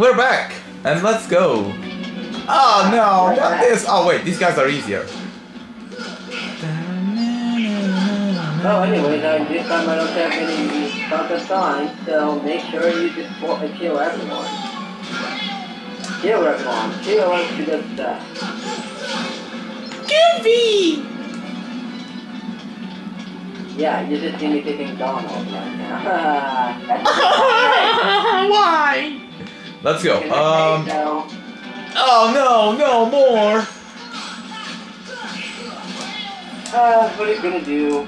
We're back, and let's go. Oh no, not this. Oh wait, these guys are easier. Oh, anyways, uh, this time I don't have any fucking time, so make sure you just support and kill everyone. Kill everyone. Kill us to good stuff. Goofy! Yeah, you just see me taking Donald right now. Why? Let's go. Um. Oh no, no more. uh, what are you gonna do?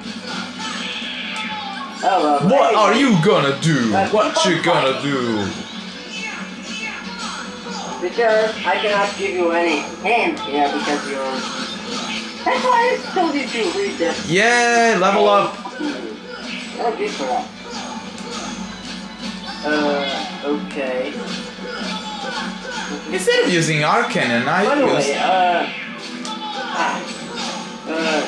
Oh, well, What are anyway, you gonna do? What you gonna do? Because I cannot give you any hint here because you're... That's why I told you to read this. Yay, level up. Oh, good for that. Uh, okay. Instead of using Arcanine, I By the way, use. uh, ah, uh,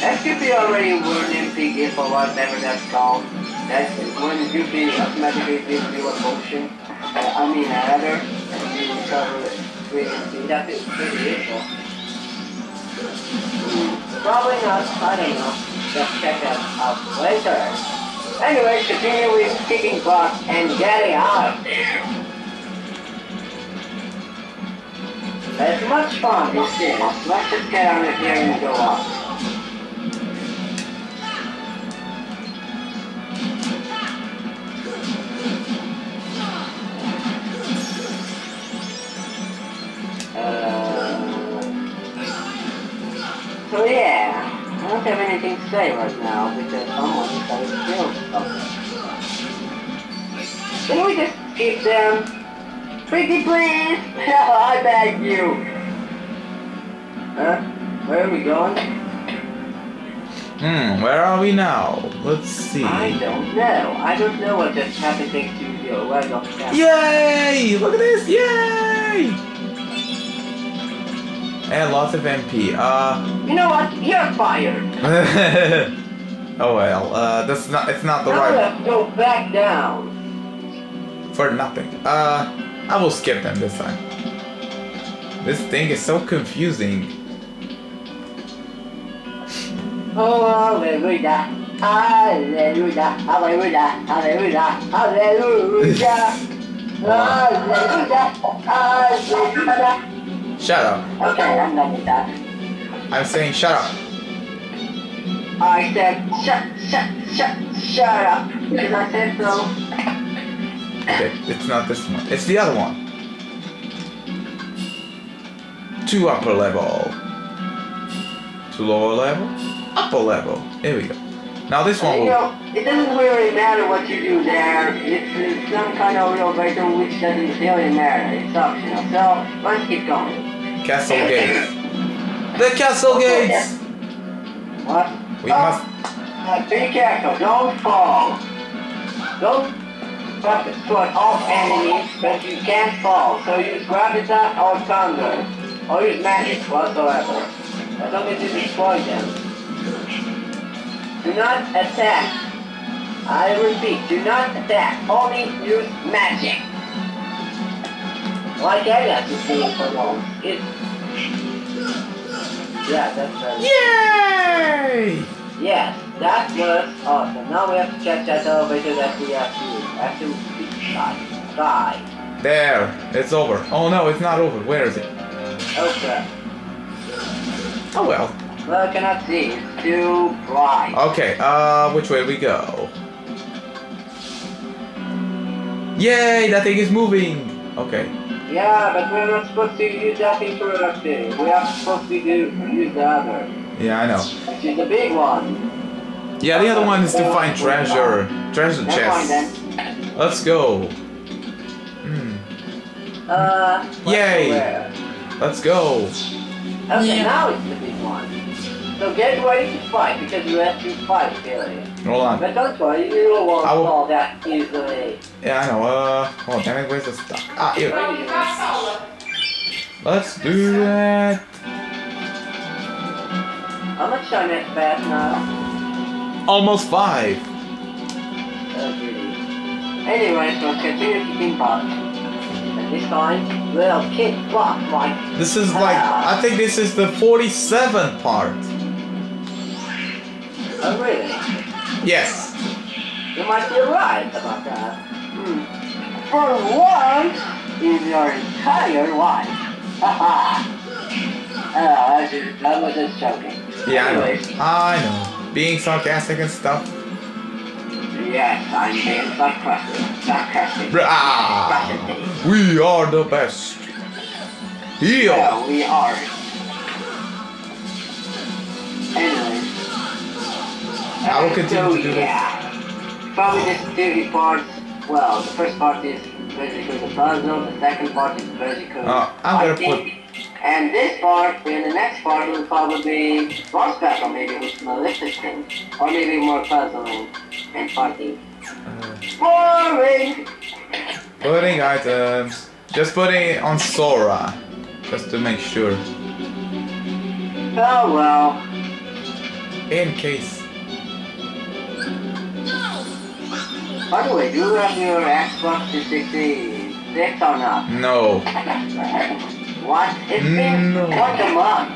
FQP already warned MPG for whatever that's called. That's when be automatically gives you a potion, uh, I mean a header, and you recover with MP. That is pretty useful. Hmm, Probably not, I don't know. Just check that out later. Anyway, continue with kicking butt and getting out of there. As much fun as this, let's just get on it here and go up. Uh, so yeah, I don't have anything to say right now because someone decided to kill something. Can we just keep them? Pretty please! I beg you! Huh? Where are we going? Hmm, where are we now? Let's see. I don't know. I don't know what just happened to the web of. Yay! Look at this! Yay! And lots of MP. Uh. You know what? You're fired! oh well. Uh, that's not. It's not the Now right let's go back down. for nothing. Uh, I will skip them this time. This thing is so confusing. Oh, hallelujah! Hallelujah! Hallelujah! Hallelujah! Hallelujah! Hallelujah! Hallelujah! Shut up. Okay, I'm done with that. I'm saying shut up. I said, shut, shut, shut, shut up. Because I said so. Okay, it's not this one. It's the other one. Two upper level. Two lower level. Upper level. Here we go. Now this one You will. know, it doesn't really matter what you do there. It's, it's some kind of real breakthrough which doesn't really matter. It's optional. So, let's keep going. Castle gates. The castle gates. What? We Oh, must. uh, be careful. Don't fall. Don't the foot off enemies, but you can't fall. So use gravitas or thunder. Or use magic whatsoever. As long as you destroy them. Do not attack. I repeat, do not attack. Only use magic. Like I got to see for long. It's... Yeah, that's right. Yay! Yes, that was awesome. Now we have to check that elevator that we have to have to die. Die. There. It's over. Oh no, it's not over. Where is it? Okay. Oh well. Well, I cannot see. It's too bright. Okay. Uh, which way we go? Yay! That thing is moving. Okay. Yeah, but we're not supposed to use that thing for everything. We are supposed to do use the other, Yeah, I know. which is the big one. Yeah, the other one is to find treasure. Treasure Never mind chests. Let's go. Hmm. Uh. Yay. Let's go. Okay, Yeah. now it's the big one. So get ready to fight because you have to fight, really. Hold on. But don't worry, you won't I will- fall that easily. Yeah, I know. Uh, oh damn it, where's the stuff? Ah, here. Let's do that. How much time has passed now? Almost five. Anyway, so continue keeping butt. this time we'll kick butt like. This is like, I think this is the 47th part. Oh really? Yes. You might be right about that. Hmm. For once in your entire life. Haha. oh, I was just, I was just joking. Yeah, I know. I know. Being sarcastic and stuff. Yes, I'm being sarcastic. Sarcastic. Ah, we are the best. Here. Yeah, we are. Anyways. I will continue so, to do this. yeah. Probably just two parts. Well, the first part is basically the puzzle, the second part is basically Oh, I'm gonna fighting. And this part, in the next part, will probably be boss battle, maybe with Maleficent. Or maybe more puzzling and fighting. Uh, Boring! putting items. Just putting it on Sora. Just to make sure. Oh well. In case. By the way, do you have your Xbox 360 or not? No. What? It's been No. what a month.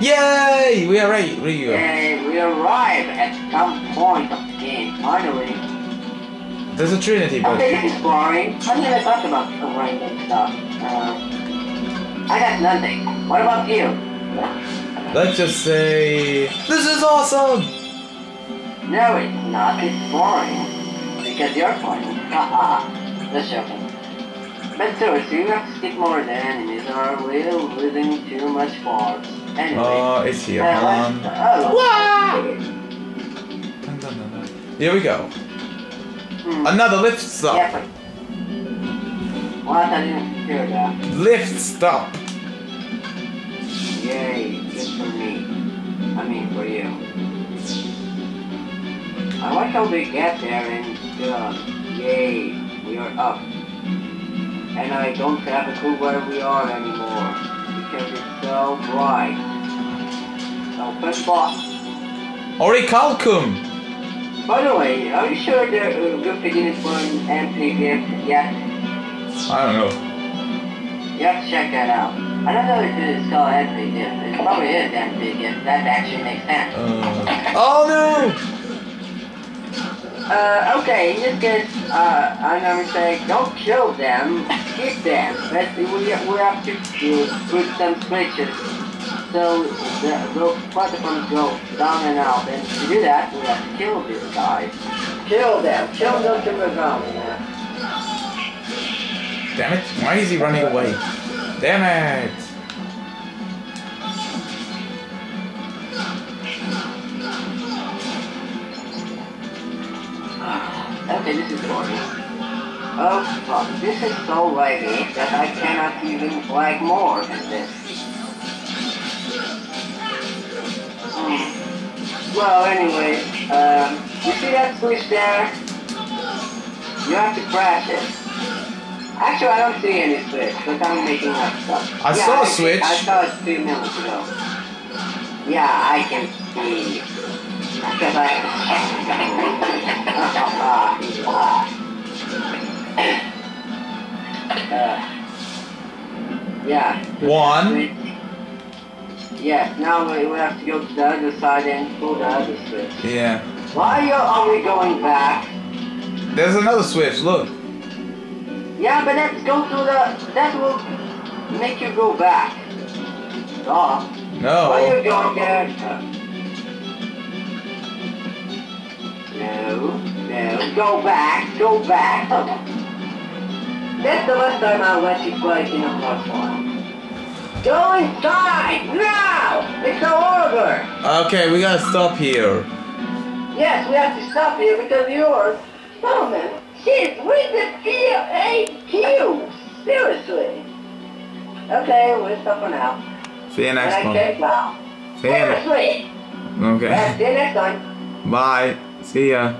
Yay! We are right. We are. And we arrive at some point of the game, finally. There's a Trinity, but Okay, this is boring. I'm gonna talk about some random stuff. Uh, I got nothing. What about you? let's just say this is awesome. No, it's not. It's boring. Because you're playing. Haha. Just joking. But seriously, you have to skip more than enemies or we're losing too much force. Anyway. Oh, it's here. uh, Um, let's- oh. Here we go. Hmm. Another lift stop. Yeah. What? I didn't hear that. Lift stop. Yay, good for me. I mean, for you. I like how we get there and, uh, yay, we are up. And I don't have a clue where we are anymore, because it's so bright. Open box. Orichalcum. By the way, are you sure the uh, Goofy didn't put an MP Gift yet? I don't know. You have to check that out. I don't know if it's called MP Gift. It probably is MP Gift. That actually makes sense. Uh, oh no! Uh, okay, in this case, uh, I'm gonna say don't kill them, keep them. But we, we have to put some switches so the, those platforms go down and out. And to do that, we have to kill these guys. Kill them. Kill them to the ground. Damn it! Why is he running away? Damn it! Okay, this is boring. Oh fuck, this is so laggy that I cannot even lag more than this. Hmm. Well, anyway, um, you see that switch there? You have to press it. Actually, I don't see any switch, but I'm making up stuff. I Yeah, saw a switch. I saw it two minutes ago. Yeah, I can see. Yeah. One. Yes, now we have to go to the other side and pull the other switch. Yeah. Why are we going back? There's another switch. Look. Yeah, but let's go to the... That will make you go back. Oh. No. Why are you going there? No, go back, go back. That's the last time I'll let you play in a platform. Go inside, now! It's all over! Okay, we gotta stop here. Yes, we have to stop here because yours, Solomon, oh, she's with the T-A-Q. Seriously. Okay, we'll stop for now. See you next time. I. See you. Seriously. Okay. Yeah, see you next time. Bye. See ya.